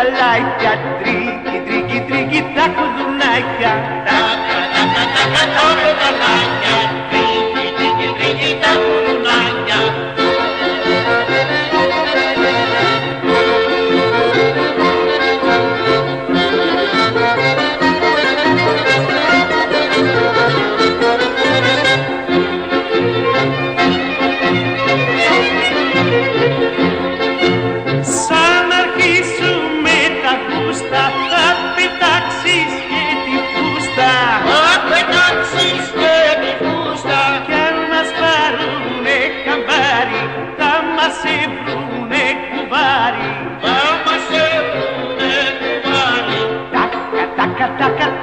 τα πεταλάκια Τρίκι τρίκι τρίκι τα κουδουνάκια Daca, daca.